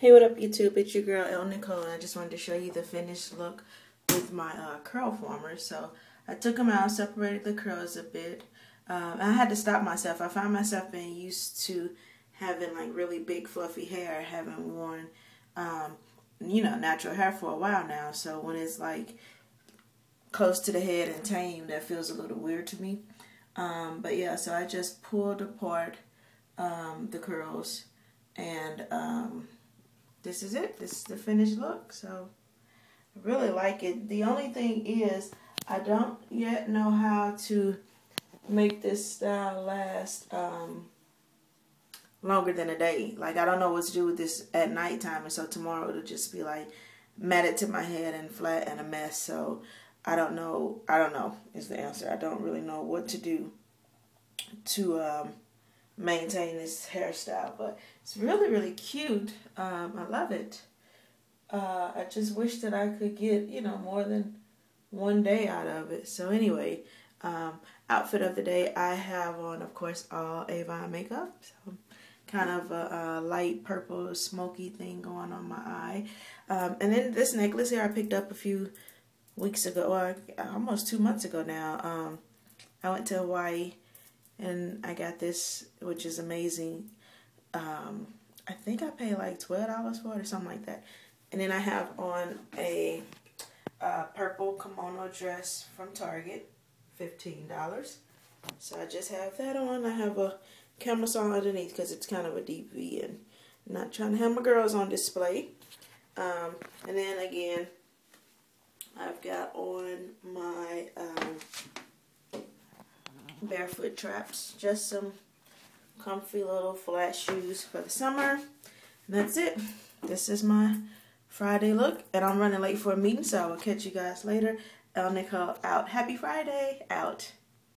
Hey, what up YouTube? It's your girl El Nicole and I just wanted to show you the finished look with my uh, Curlformers. So I took them out, separated the curls a bit. Um, I had to stop myself. I found myself being used to having like really big fluffy hair. I haven't worn, um, you know, natural hair for a while now. So when it's like close to the head and tame, that feels a little weird to me. Um, but yeah, so I just pulled apart um, the curls and um, this is it. This is the finished look. So I really like it. The only thing is I don't yet know how to make this style last um, longer than a day. Like I don't know what to do with this at nighttime and so tomorrow it'll just be like matted to my head and flat and a mess. So I don't know. I don't know is the answer. I don't really know what to do to um, maintain this hairstyle. But it's really, really cute. Um, I love it. Uh, I just wish that I could get, you know, more than one day out of it. So anyway, um, outfit of the day, I have on, of course, all Avon makeup. So kind of a, a, light purple smoky thing going on my eye. Um, and then this necklace here I picked up a few weeks ago, or almost two months ago now. Um, I went to Hawaii and I got this, which is amazing. Um, I think I paid like $12 for it or something like that. And then I have on a purple kimono dress from Target, $15. So I just have that on. I have a camisole underneath because it's kind of a deep V and I'm not trying to have my girls on display. Um, and then again, I've got on my um, barefoot traps. Just some comfy little flat shoes for the summer. And that's it. This is my Friday look. And I'm running late for a meeting, so I will catch you guys later. El Nicole out. Happy Friday. Out.